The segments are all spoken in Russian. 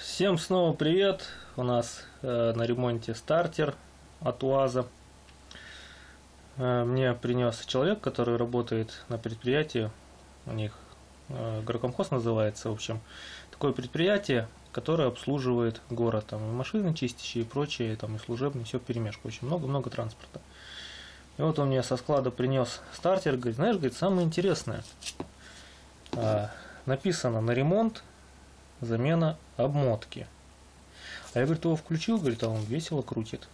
Всем снова привет! У нас э, на ремонте стартер от УАЗа. Э, мне принес человек, который работает на предприятии. У них э, Грокомхоз называется, в общем. Такое предприятие, которое обслуживает город. Там и машины чистящие, и прочее, там и служебные, все перемешку. Очень много-много транспорта. И вот он мне со склада принес стартер, говорит, знаешь, говорит, самое интересное. Э, написано на ремонт замена обмотки. А я, говорит, его включил, говорит, а он весело крутит.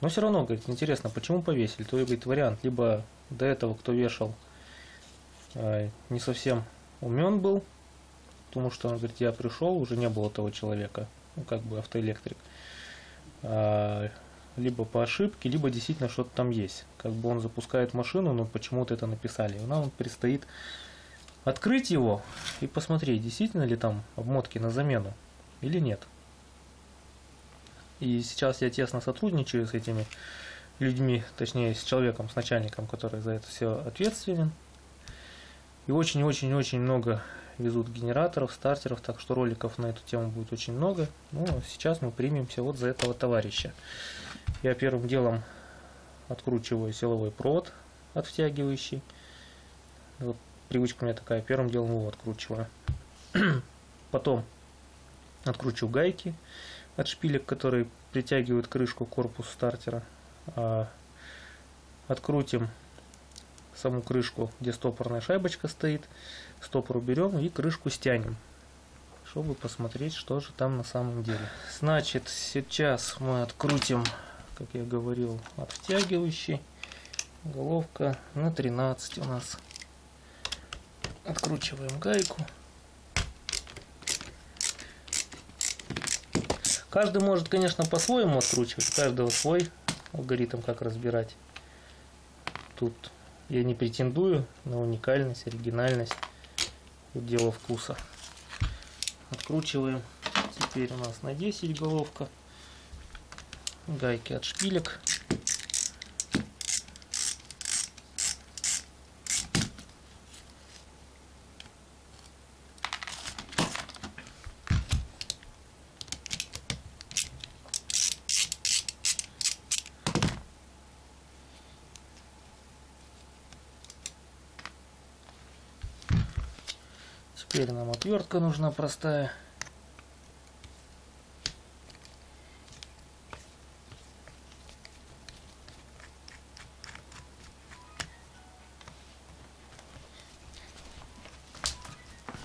Но все равно, говорит, интересно, почему повесили? То, говорит, вариант, либо до этого, кто вешал, э, не совсем умен был, потому что, он говорит, я пришел, уже не было того человека, ну, как бы автоэлектрик. А, либо по ошибке, либо действительно что-то там есть. Как бы он запускает машину, но почему-то это написали. И нам предстоит открыть его и посмотреть, действительно ли там обмотки на замену или нет. И сейчас я тесно сотрудничаю с этими людьми, точнее с человеком, с начальником, который за это все ответственен. И очень-очень-очень много везут генераторов, стартеров, так что роликов на эту тему будет очень много. Ну, а сейчас мы примемся вот за этого товарища. Я первым делом откручиваю силовой провод от втягивающий. Вот привычка у меня такая, первым делом его откручиваю. Потом откручиваю гайки от шпилек, которые притягивают крышку корпуса стартера. А, открутим саму крышку, где стопорная шайбочка стоит. Стопор уберем и крышку стянем, чтобы посмотреть, что же там на самом деле. Значит, сейчас мы открутим, как я говорил, от втягивающей. Головка на 13 у нас Откручиваем гайку. Каждый может, конечно, по-своему откручивать. Каждого свой алгоритм, как разбирать. Тут я не претендую на уникальность, оригинальность. Дело вкуса. Откручиваем. Теперь у нас на 10 головка. Гайки от шпилек. Теперь нам отвертка нужна простая.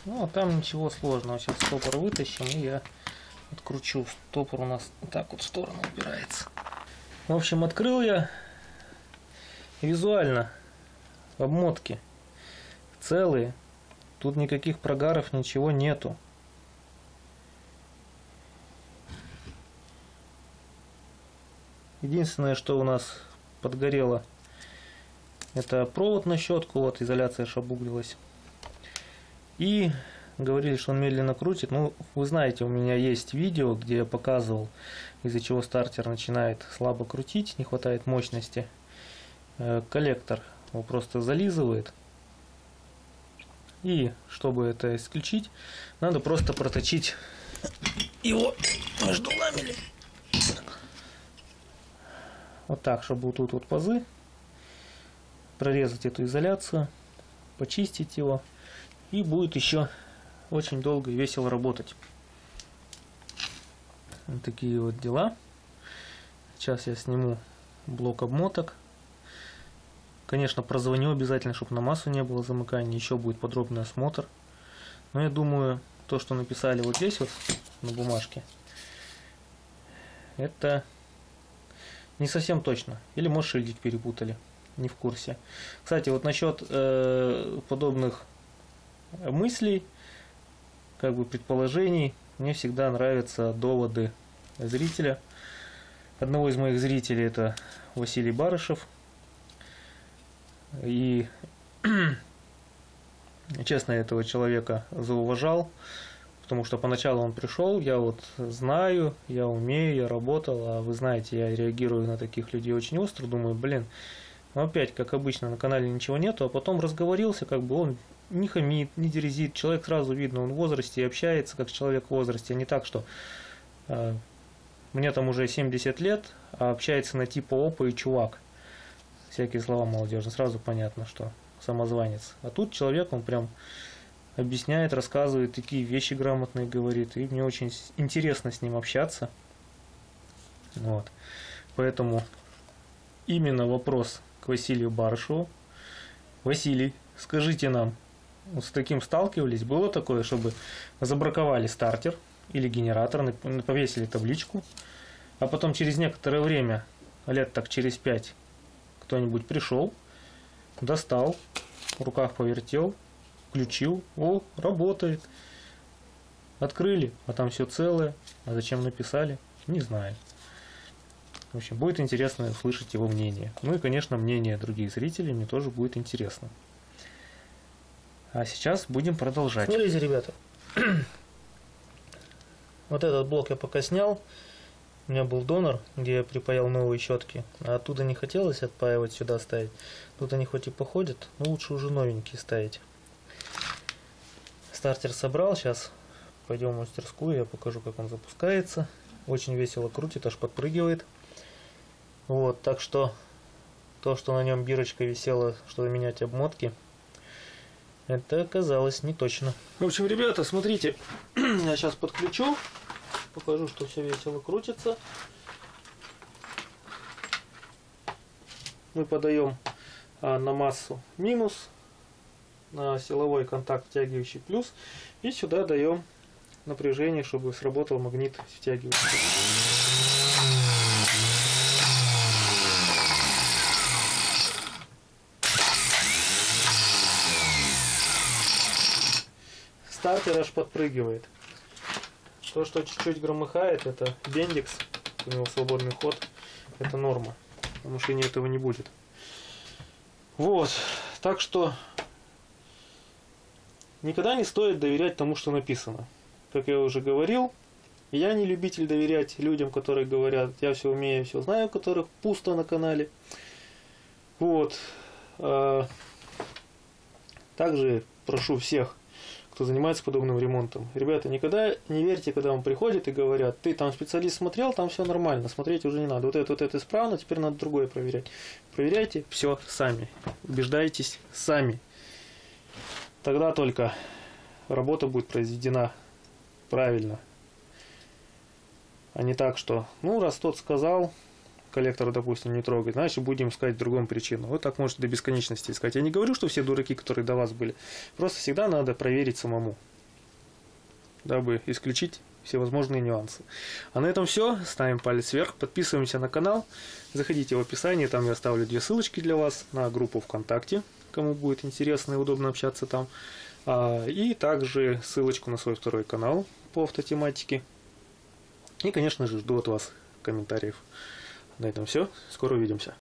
Ну, а там ничего сложного. Сейчас стопор вытащим, и я откручу. Стопор у нас так вот в сторону убирается. В общем, открыл я визуально обмотки целые. Тут никаких прогаров, ничего нету. Единственное, что у нас подгорело, это провод на щетку, вот изоляция шабуглилась. И говорили, что он медленно крутит. Ну, вы знаете, у меня есть видео, где я показывал, из-за чего стартер начинает слабо крутить, не хватает мощности. Э, коллектор его просто зализывает. И чтобы это исключить, надо просто проточить его между ламелем. Вот так, чтобы вот тут вот пазы. Прорезать эту изоляцию, почистить его. И будет еще очень долго и весело работать. Вот такие вот дела. Сейчас я сниму блок обмоток. Конечно, прозвоню обязательно, чтобы на массу не было замыкания. Еще будет подробный осмотр. Но я думаю, то, что написали вот здесь вот на бумажке, это не совсем точно. Или, может, шильдик перепутали. Не в курсе. Кстати, вот насчет э, подобных мыслей, как бы предположений, мне всегда нравятся доводы зрителя. Одного из моих зрителей это Василий Барышев – и честно этого человека зауважал, потому что поначалу он пришел, я вот знаю, я умею, я работал, а вы знаете, я реагирую на таких людей очень остро, думаю, блин, ну опять, как обычно, на канале ничего нету, а потом разговорился, как бы он не хамит, не дерезит, человек сразу видно, он в возрасте и общается как человек в возрасте, а не так, что э, мне там уже 70 лет, а общается на типа опа и чувак. Всякие слова молодежные, сразу понятно, что самозванец. А тут человек, он прям объясняет, рассказывает, такие вещи грамотные говорит, и мне очень интересно с ним общаться. Вот. Поэтому именно вопрос к Василию Барышеву. Василий, скажите нам, вот с таким сталкивались? Было такое, чтобы забраковали стартер или генератор, повесили табличку, а потом через некоторое время, лет так через пять, кто-нибудь пришел, достал, в руках повертел, включил, о, работает. Открыли, а там все целое. А зачем написали? Не знаю. В общем, будет интересно услышать его мнение. Ну и, конечно, мнение других зрителей мне тоже будет интересно. А сейчас будем продолжать. Смотрите, ребята. вот этот блок я пока снял. У меня был донор, где я припаял новые щетки. А оттуда не хотелось отпаивать, сюда ставить. Тут они хоть и походят, но лучше уже новенькие ставить. Стартер собрал, сейчас пойдем в мастерскую, я покажу, как он запускается. Очень весело крутит, аж подпрыгивает. Вот, так что то, что на нем бирочка висела, чтобы менять обмотки, это оказалось не точно. В общем, ребята, смотрите, я сейчас подключу, покажу, что все весело крутится. Мы подаем а, на массу минус, на силовой контакт втягивающий плюс, и сюда даем напряжение, чтобы сработал магнит втягивающий. стартер аж подпрыгивает. То, что чуть-чуть громыхает, это бендикс, у него свободный ход, это норма. На машине этого не будет. Вот, так что никогда не стоит доверять тому, что написано. Как я уже говорил, я не любитель доверять людям, которые говорят, я все умею, все знаю, у которых пусто на канале. Вот. А, также прошу всех кто занимается подобным ремонтом. Ребята, никогда не верьте, когда вам приходят и говорят, ты там специалист смотрел, там все нормально, смотреть уже не надо. Вот это, вот это исправно, теперь надо другое проверять. Проверяйте все сами, убеждайтесь сами. Тогда только работа будет произведена правильно. А не так, что, ну, раз тот сказал, коллектор, допустим, не трогать, значит будем искать другом причину. Вот так можете до бесконечности искать. Я не говорю, что все дураки, которые до вас были. Просто всегда надо проверить самому, дабы исключить все возможные нюансы. А на этом все. Ставим палец вверх, подписываемся на канал. Заходите в описание, там я оставлю две ссылочки для вас на группу ВКонтакте, кому будет интересно и удобно общаться там. А, и также ссылочку на свой второй канал по автотематике. И, конечно же, жду от вас комментариев. На этом все. Скоро увидимся.